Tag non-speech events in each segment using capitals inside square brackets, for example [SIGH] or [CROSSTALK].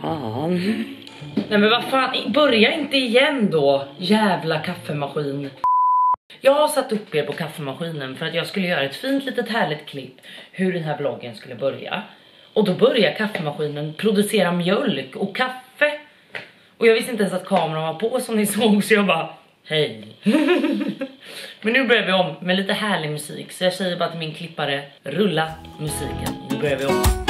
Fan. Nej men vad fan, börja inte igen då, jävla kaffemaskin. Jag har satt upp er på kaffemaskinen för att jag skulle göra ett fint litet härligt klipp hur den här vloggen skulle börja. Och då börjar kaffemaskinen producera mjölk och kaffe. Och jag visste inte ens att kameran var på som ni såg så jag bara hej. [LAUGHS] Men nu börjar vi om med lite härlig musik så jag säger bara till min klippare rulla musiken. Nu börjar vi om.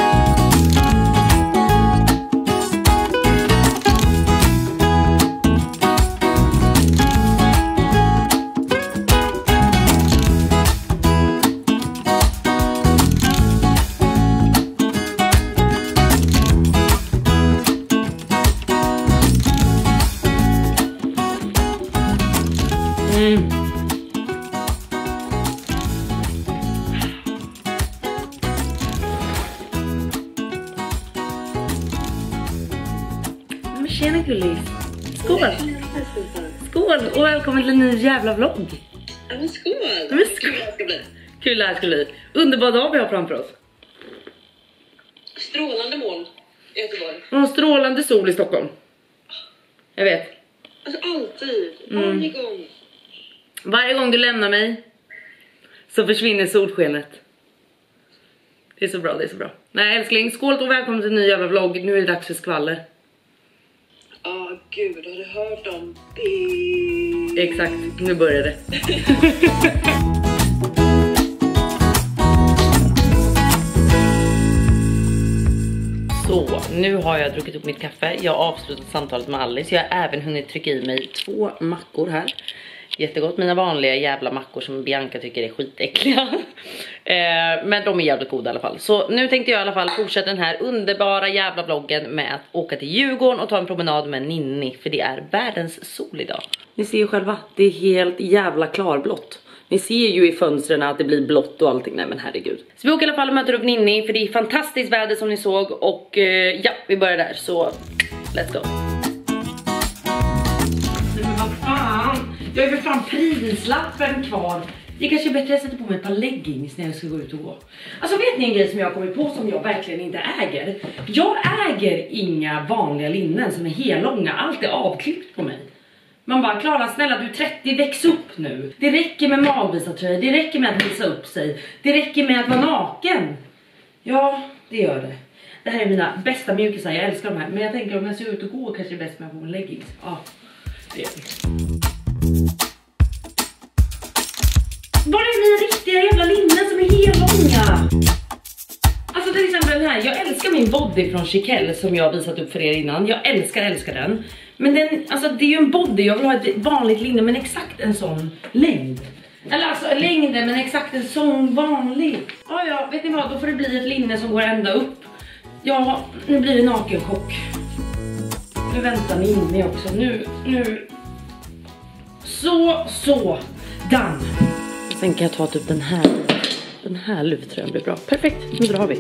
Och välkommen till en ny jävla vlogg. Ja men skål! Men skål. Kul det ska bli. Kul det här ska bli. Underbar dag vi har framför oss. Strålande moln i Göteborg. Och en strålande sol i Stockholm. Jag vet. Alltså alltid, Mm. varje gång. Varje gång du lämnar mig så försvinner solskenet. Det är så bra, det är så bra. Nej älskling, skål och välkommen till en ny jävla vlogg. Nu är det dags för skvaller. Ja gud, har du hört om det? Exakt, nu börjar det. [LAUGHS] Så, nu har jag druckit upp mitt kaffe. Jag har avslutat samtalet med Alice. Jag har även hunnit trycka i mig två mackor här. Jättegott. Mina vanliga jävla mackor som Bianca tycker är skitäckliga. [LAUGHS] eh, men de är jävligt goda i alla fall. Så nu tänkte jag i alla fall fortsätta den här underbara jävla vloggen med att åka till Djurgården och ta en promenad med Ninni. För det är världens sol idag. Ni ser ju själva, det är helt jävla klarblått. Ni ser ju i fönstren att det blir blått och allting, nej men herregud. Så vi åker i alla fall och möter upp Ninni för det är fantastiskt väder som ni såg och eh, ja, vi börjar där så let's go. Men vad fan, jag har ju för fan prislappen kvar. Det är kanske är bättre att jag sätter på mig ett par leggings när jag ska gå ut och gå. Alltså vet ni en grej som jag har kommit på som jag verkligen inte äger? Jag äger inga vanliga linnen som är hellånga, allt är avklippt på mig. Man bara Klara snälla du är 30, väx upp nu. Det räcker med magvisartröja, det räcker med att visa upp sig. Det räcker med att vara naken. Ja, det gör det. Det här är mina bästa mjukisar, jag älskar de här. Men jag tänker om jag ska ut och gå kanske det är bäst med att få på mig leggings. Ja, det gör vi. Min body från Chiquelle som jag har visat upp för er innan. Jag älskar, älskar den. Men den, alltså det är ju en body, jag vill ha ett vanligt linne men exakt en sån längd. Eller alltså längden men exakt en sån vanlig. Ja ja, vet ni vad, då får det bli ett linne som går ända upp. Ja, nu blir det nakenchock. Nu väntar ni in mig också, nu, nu. Så, så, done. Sen kan jag ta typ den här. Den här luvtröjan blir bra. Perfekt, nu drar vi.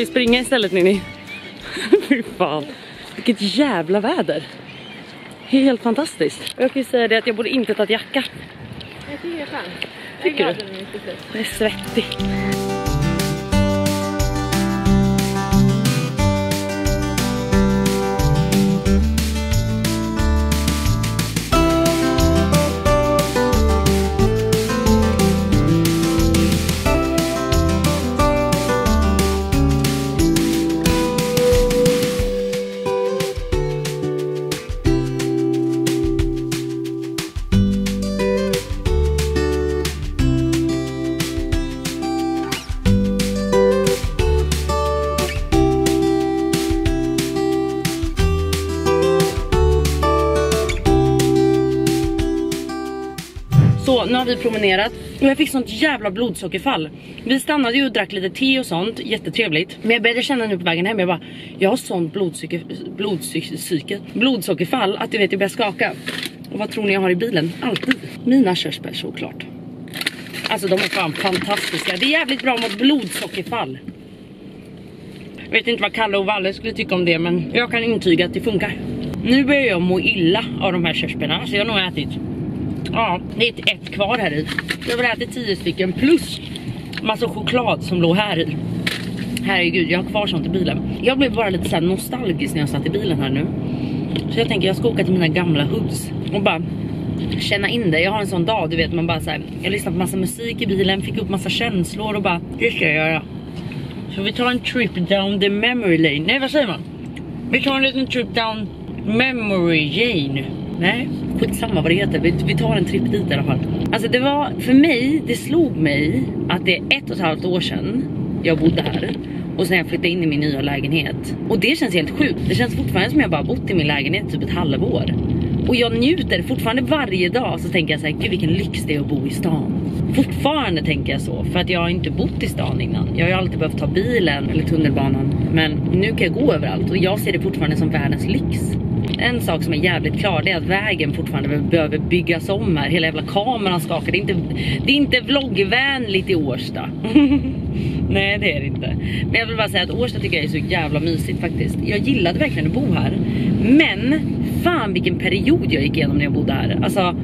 Vi, springa istället Ninni? [LAUGHS] Fy fan. Vilket jävla väder. Helt fantastiskt. Och jag kan ju säga det att jag borde inte tagit jacka. Jag tycker det är skönt. Tycker jag du? är glad. Jag är svettig. Har vi promenerat och jag fick sånt jävla blodsockerfall. Vi stannade ju och drack lite te och sånt, jättetrevligt. Men jag började känna nu på vägen hem, jag bara, jag har sånt blodsocker, blodsocker, blodsockerfall att jag vet jag börjar skaka. Och vad tror ni jag har i bilen? Alltid mina körsbär såklart. Alltså de är fan fantastiska. Det är jävligt bra mot blodsockerfall. Jag vet inte vad Kalle och Valle skulle tycka om det men jag kan intyga att det funkar. Nu börjar jag må illa av de här körsbärna så jag har nog ätit. Ja, det är ett kvar här i. Jag har ätit tio stycken plus massa choklad som låg här i. Herregud, jag har kvar sånt i bilen. Jag blev bara lite så här nostalgisk när jag satt i bilen här nu. Så jag tänker jag ska åka till mina gamla hoods och bara känna in det. Jag har en sån dag, du vet man bara så här, jag lyssnar på massa musik i bilen, fick upp massa känslor och bara, det ska jag göra. Så vi tar en trip down the memory lane. Nej, vad säger man? Vi tar en liten trip down memory Jane. Nej, skitsamma vad det heter. Vi, vi tar en trip dit i alla fall. Alltså det var, för mig, det slog mig att det är ett och ett halvt år sedan jag bodde här. Och sen jag flyttade in i min nya lägenhet. Och det känns helt sjukt. Det känns fortfarande som jag bara bott i min lägenhet typ ett halvår. Och jag njuter fortfarande varje dag så tänker jag så här, gud vilken lyx det är att bo i stan. Fortfarande tänker jag så, för att jag har inte bott i stan innan. Jag har ju alltid behövt ta bilen eller tunnelbanan. Men nu kan jag gå överallt och jag ser det fortfarande som världens lyx. En sak som är jävligt klar det är att vägen fortfarande behöver byggas om här. Hela jävla kameran skakar. Det är inte, det är inte vloggvänligt i Årsta. [LAUGHS] Nej det är det inte. Men jag vill bara säga att Årsta tycker jag är så jävla mysigt faktiskt. Jag gillade verkligen att bo här. Men fan vilken period jag gick igenom när jag bodde här. Alltså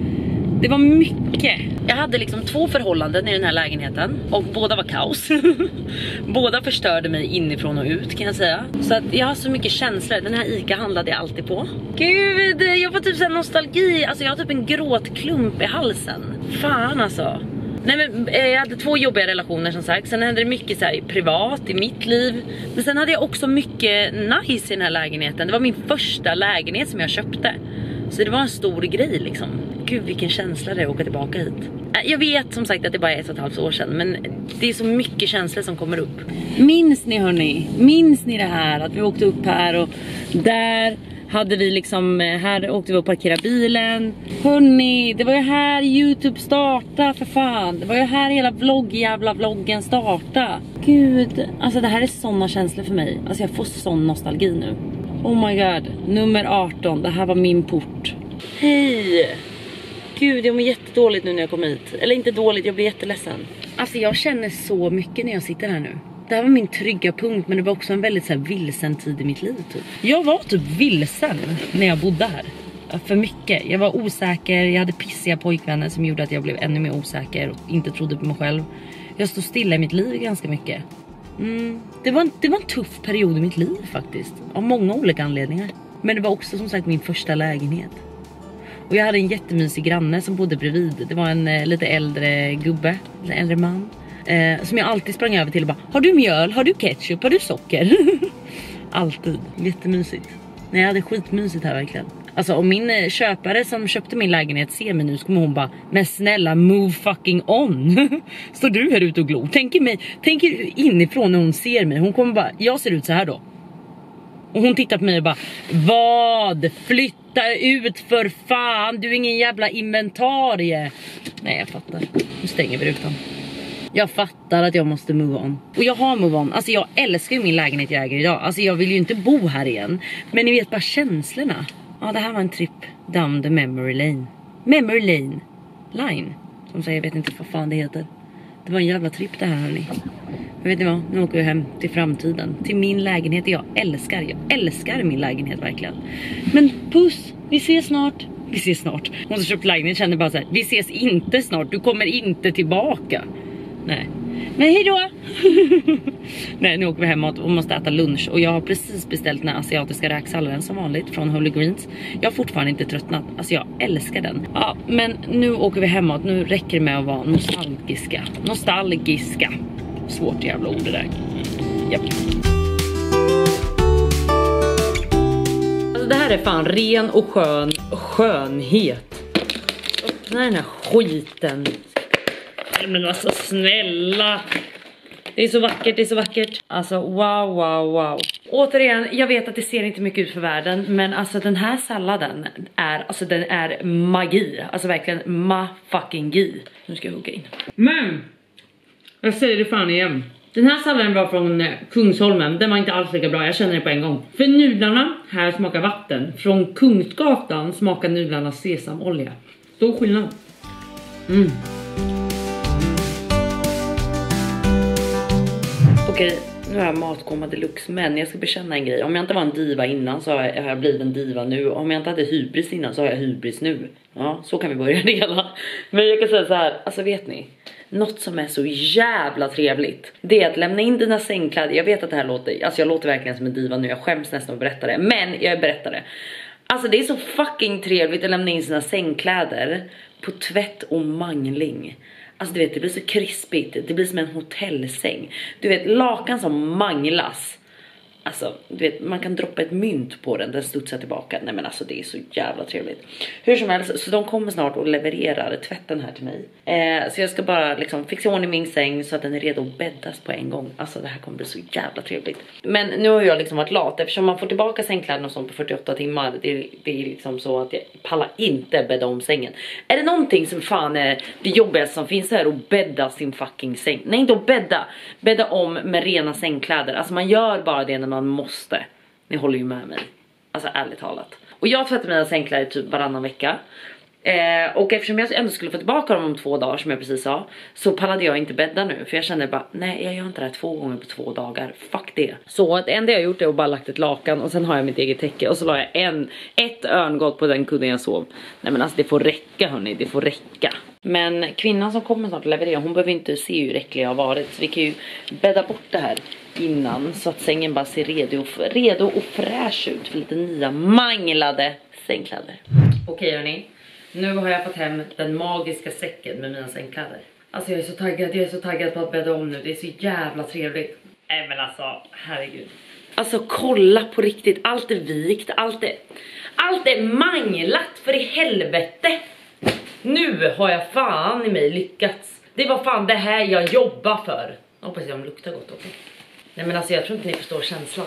det var mycket. Jag hade liksom två förhållanden i den här lägenheten och båda var kaos. [LAUGHS] båda förstörde mig inifrån och ut kan jag säga. Så att jag har så mycket känslor. Den här Ica handlade jag alltid på. Gud, jag får typ såhär nostalgi. Alltså jag har typ en gråtklump i halsen. Fan alltså. Nej men eh, jag hade två jobbiga relationer som sagt. Sen hände det mycket så här, privat i mitt liv. Men sen hade jag också mycket nice i den här lägenheten. Det var min första lägenhet som jag köpte. Så det var en stor grej liksom. Gud vilken känsla det är att åka tillbaka hit. Äh, jag vet som sagt att det bara är ett och ett halvt år sedan men det är så mycket känslor som kommer upp. Minns ni hörni? Minns ni det här att vi åkte upp här och där hade vi liksom, eh, här åkte vi och parkerade bilen. Hörni, det var ju här Youtube startade för fan. Det var ju här hela vlogg, jävla vloggen startade. Gud, alltså det här är såna känslor för mig. Alltså jag får sån nostalgi nu. Oh my god, nummer 18, det här var min port. Hej! Gud, jag mår jättedåligt nu när jag kom hit. Eller inte dåligt, jag blir jätteledsen. Alltså jag känner så mycket när jag sitter här nu. Det här var min trygga punkt men det var också en väldigt så här, vilsen tid i mitt liv typ. Jag var typ vilsen när jag bodde här. För mycket. Jag var osäker, jag hade pissiga pojkvänner som gjorde att jag blev ännu mer osäker och inte trodde på mig själv. Jag stod stilla i mitt liv ganska mycket. Mm, det, var en, det var en tuff period i mitt liv faktiskt. Av många olika anledningar. Men det var också som sagt min första lägenhet. Och jag hade en jättemysig granne som bodde bredvid. Det var en eh, lite äldre gubbe, en äldre man. Eh, som jag alltid sprang över till och bara Har du mjöl? Har du ketchup? Har du socker? [LAUGHS] alltid. Jättemysigt. Nej, jag hade skitmysigt här verkligen. Alltså om min eh, köpare som köpte min lägenhet ser mig nu så kommer hon bara Men snälla move fucking on. [LAUGHS] Står du här ute och glor? Tänk, mig, tänk inifrån när hon ser mig. Hon kommer bara, jag ser ut så här då. Och hon tittar på mig och bara Vad? Flytta ut för fan! Du är ingen jävla inventarie. Nej jag fattar. Nu stänger vi rutan. Jag fattar att jag måste move on. Och jag har move on. Alltså jag älskar ju min lägenhet jag äger idag. Alltså jag vill ju inte bo här igen. Men ni vet bara känslorna. Ja det här var en trip down the memory lane. Memory lane. Line. Som säger, jag vet inte vad fan det heter. Det var en jävla tripp det här hörni. Men vet ni vad? Nu åker jag hem till framtiden. Till min lägenhet jag älskar. Jag älskar min lägenhet verkligen. Men puss, vi ses snart. Vi ses snart. Hon som köpt lägenhet känner bara så här, vi ses inte snart. Du kommer inte tillbaka. Nej. Men hejdå! [LAUGHS] Nej nu åker vi hemåt och måste äta lunch och jag har precis beställt den här asiatiska räksalladen som vanligt från Holy Greens. Jag har fortfarande inte tröttnat, alltså jag älskar den. Ja men nu åker vi hemåt, nu räcker det med att vara nostalgiska. Nostalgiska. Svårt jävla ord det där. Japp. Alltså det här är fan ren och skön skönhet. Öppna den här skiten. Men alltså snälla. Det är så vackert, det är så vackert. Alltså wow, wow, wow. Återigen, jag vet att det ser inte mycket ut för världen, men alltså den här salladen är, alltså den är magi. Alltså verkligen ma fucking gi. Nu ska jag hugga in. Men! Jag säger det fan igen. Den här salladen var från eh, Kungsholmen, den var inte alls lika bra, jag känner det på en gång. För nudlarna här smakar vatten, från Kungsgatan smakar nudlarna sesamolja. Stor skillnad. Mm. Okej, nu har jag matkoma deluxe men jag ska bekänna en grej. Om jag inte var en diva innan så har jag, har jag blivit en diva nu. Om jag inte hade hybris innan så har jag hybris nu. Ja, så kan vi börja [LAUGHS] dela. Men jag kan säga så här, alltså vet ni? Något som är så jävla trevligt. Det är att lämna in dina sängkläder. Jag vet att det här låter, alltså jag låter verkligen som en diva nu. Jag skäms nästan att berätta det. Men jag berättar det. Alltså det är så fucking trevligt att lämna in sina sängkläder på tvätt och mangling. Alltså du vet det blir så krispigt, det blir som en hotellsäng. Du vet lakan som manglas. Alltså, du vet, man kan droppa ett mynt på den, den studsar tillbaka. Nej men alltså det är så jävla trevligt. Hur som helst, så de kommer snart och levererar tvätten här till mig. Eh, så jag ska bara liksom fixa ordning min säng så att den är redo att bäddas på en gång. Alltså det här kommer bli så jävla trevligt. Men nu har jag liksom varit lat eftersom man får tillbaka sängkläderna och sånt på 48 timmar. Det, det är liksom så att jag pallar inte bädda om sängen. Är det någonting som fan är det jobbigaste som finns här att bädda sin fucking säng? Nej inte att bädda, bädda om med rena sängkläder. Alltså man gör bara det när man man måste. Ni håller ju med mig. Alltså ärligt talat. Och jag tvättar mina sängkläder typ varannan vecka. Eh, och eftersom jag ändå skulle få tillbaka dem om två dagar som jag precis sa så pallade jag inte bädda nu för jag kände bara nej jag gör inte det här två gånger på två dagar, fuck det. Så det enda jag gjort är att bara lagt ett lakan och sen har jag mitt eget täcke och så la jag en, ett örngott på den kudden jag sov. Nej men alltså det får räcka hörni, det får räcka. Men kvinnan som kommer snart leverera hon behöver inte se hur äcklig jag har varit så vi kan ju bädda bort det här innan så att sängen bara ser redo, redo och fräsch ut för lite nya manglade sängkläder. Okej hörni, nu har jag fått hem den magiska säcken med mina sängkläder. Alltså jag är så taggad, jag är så taggad på att bädda om nu, det är så jävla trevligt. Nej men alltså, herregud. Alltså kolla på riktigt, allt är vikt, allt är, allt är manglat för i helvete. Nu har jag fan i mig lyckats. Det var fan det här jag jobbar för. Jag hoppas jag de luktar gott också. Nej men alltså jag tror inte ni förstår känslan.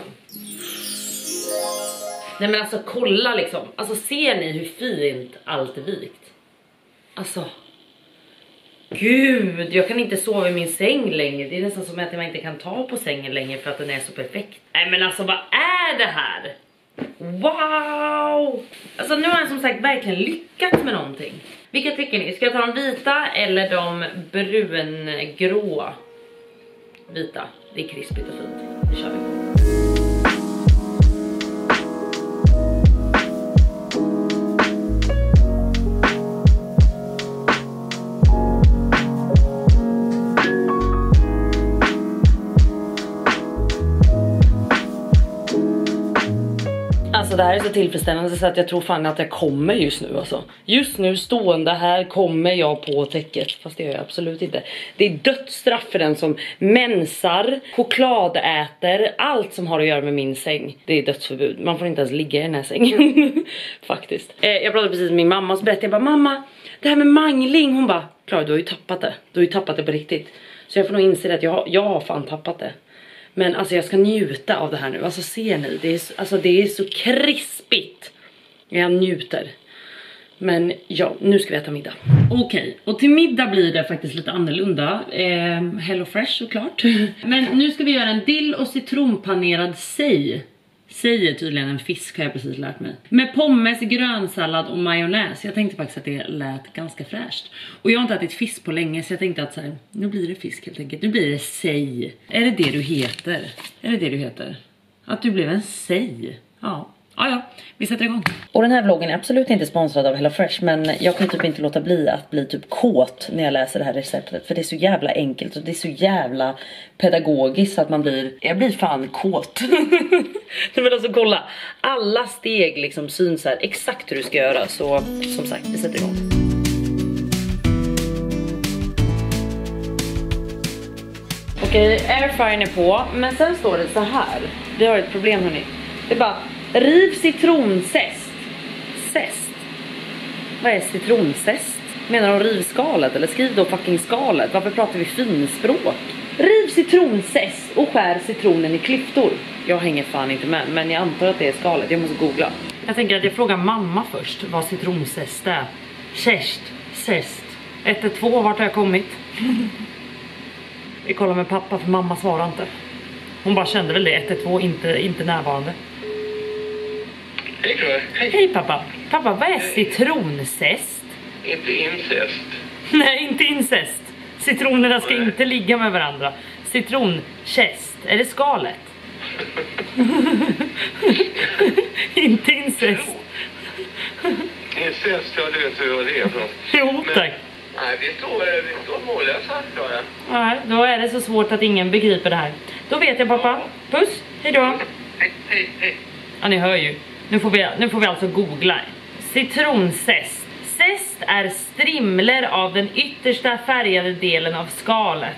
Nej men alltså kolla liksom. Alltså ser ni hur fint allt är vikt? Alltså. Gud, jag kan inte sova i min säng längre. Det är nästan som att jag inte kan ta på sängen längre för att den är så perfekt. Nej men alltså vad är det här? Wow! Alltså nu har jag som sagt verkligen lyckats med någonting. Vilka tycker ni? Ska jag ta de vita eller de brungråa? Vita. Det är krispigt och fint. Nu kör vi. Det här är så tillfredsställande så att jag tror fan att jag kommer just nu alltså. Just nu stående här kommer jag på täcket. Fast det gör jag absolut inte. Det är dödsstraff för den som mensar, chokladäter, allt som har att göra med min säng. Det är dödsförbud. Man får inte ens ligga i den här sängen. [LAUGHS] Faktiskt. Eh, jag pratade precis med min mamma och så berättade jag bara mamma, det här med mangling. Hon bara, Klara du har ju tappat det. Du har ju tappat det på riktigt. Så jag får nog inse att jag, jag har fan tappat det. Men alltså jag ska njuta av det här nu. Alltså ser ni? Det är, alltså, det är så krispigt. Jag njuter. Men ja, nu ska vi äta middag. Okej, okay, och till middag blir det faktiskt lite annorlunda. Eh, Hello Fresh såklart. [LAUGHS] Men nu ska vi göra en dill och citronpanerad sej säger tydligen en fisk har jag precis lärt mig. Med pommes, grönsallad och majonnäs. Jag tänkte faktiskt att det lät ganska fräscht. Och jag har inte ätit fisk på länge så jag tänkte att så här, nu blir det fisk helt enkelt. Nu blir det sej. Är det det du heter? Är det det du heter? Att du blev en sej? Ja. Ja, ja, vi sätter igång. Och den här vloggen är absolut inte sponsrad av HelloFresh men jag kan typ inte låta bli att bli typ kåt när jag läser det här receptet för det är så jävla enkelt och det är så jävla pedagogiskt så att man blir, jag blir fan kåt. [LAUGHS] men alltså kolla, alla steg liksom syns här exakt hur du ska göra så som sagt, vi sätter igång. Okej, airfryern är på, men sen står det så här. Vi har ett problem hörni. Det är bara Riv citronzest. Zest. Vad är citronzest? Menar de rivskalet eller skriv då fucking skalet? Varför pratar vi finspråk? Riv citronzest och skär citronen i klyftor. Jag hänger fan inte med, men jag antar att det är skalet. Jag måste googla. Jag tänker att jag frågar mamma först vad citronzest är. Zest, zest. 112, vart har jag kommit? Vi kollar med pappa för mamma svarar inte. Hon bara kände väl det, 112, inte, inte närvarande. Hej Chloe. Hej. Hej pappa. Pappa, vad är citronzest? Inte incest. Nej, inte incest. Citronerna ska inte ligga med varandra. Citronchest, är det skalet? [LAUGHS] inte incest. Incest, ja du vet vad det är. Jo Men- tack. Nej, det står, det står mållösa Klara. Nej, då är det så svårt att ingen begriper det här. Då vet jag pappa. Puss, hejdå. Hej, hej, hej. Ja, ni hör ju. Nu får vi, nu får vi alltså googla. Citronzest. Zest är strimlor av den yttersta färgade delen av skalet.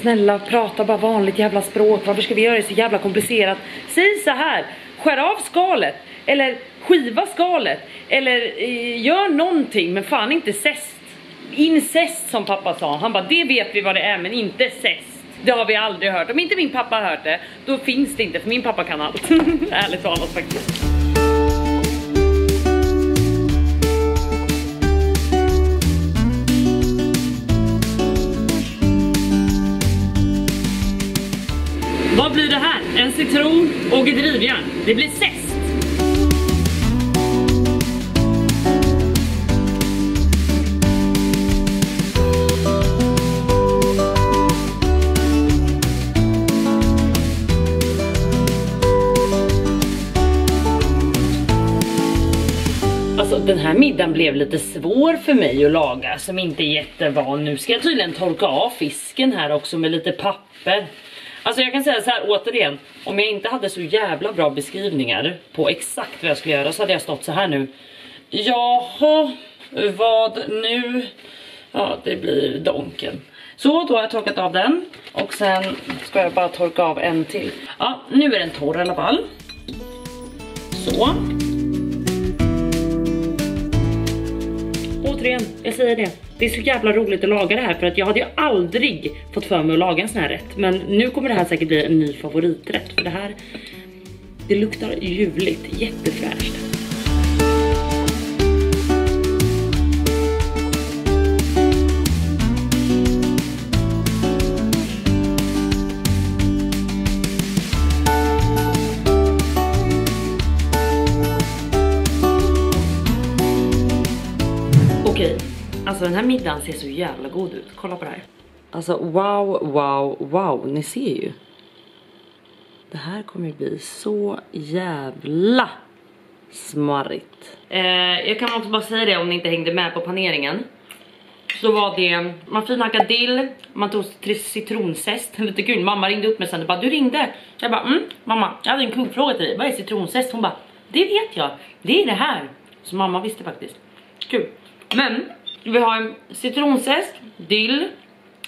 Snälla, prata bara vanligt jävla språk. Varför ska vi göra det så jävla komplicerat? Säg så här. Skär av skalet. Eller skiva skalet. Eller eh, gör någonting, men fan inte zest. Incest som pappa sa. Han bara, det vet vi vad det är, men inte zest. Det har vi aldrig hört. Om inte min pappa har hört det, då finns det inte, för min pappa kan allt. [LAUGHS] Ärligt talat faktiskt. Vad blir det här? En citron och ett rivjärn. Det blir zest. Middagen blev lite svår för mig att laga som inte är jättevan. Nu ska jag tydligen torka av fisken här också med lite papper. Alltså jag kan säga så här återigen, om jag inte hade så jävla bra beskrivningar på exakt vad jag skulle göra så hade jag stått så här nu. Jaha, vad nu? Ja, det blir donken. Så, då har jag torkat av den och sen ska jag bara torka av en till. Ja, nu är den torr i alla fall. Så. Återigen, jag säger det. Det är så jävla roligt att laga det här för att jag hade ju aldrig fått för mig att laga en sån här rätt. Men nu kommer det här säkert bli en ny favoriträtt för det här, det luktar ljuvligt, jättefräscht. Alltså den här middagen ser så jävla god ut. Kolla på det här. Alltså wow, wow, wow. Ni ser ju. Det här kommer ju bli så jävla smarrigt. Eh, jag kan också bara säga det om ni inte hängde med på paneringen. Så var det, man finhackade dill, man tog citronzest, [LAUGHS] lite kul. Mamma ringde upp mig sen och bara du ringde. Jag bara mm, mamma jag hade en kuggfråga till dig, vad är citronzest? Hon bara det vet jag, det är det här. Så mamma visste faktiskt. Kul. Men vi har en citronzest, dill,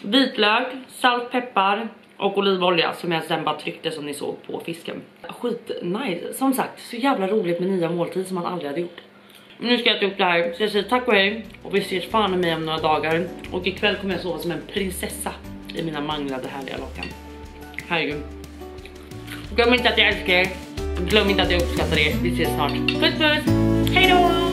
vitlök, salt, peppar och olivolja som jag sen bara tryckte som ni såg på fisken. Skit nice. Som sagt, så jävla roligt med nya måltider som man aldrig hade gjort. Nu ska jag äta upp det här, så jag säger tack och hej och vi ses fan i mig om några dagar. Och ikväll kommer jag sova som en prinsessa i mina manglade härliga lakan. Herregud. Glöm inte att jag älskar er. Glöm inte att jag uppskattar er. Vi ses snart. Puss puss. Hej då!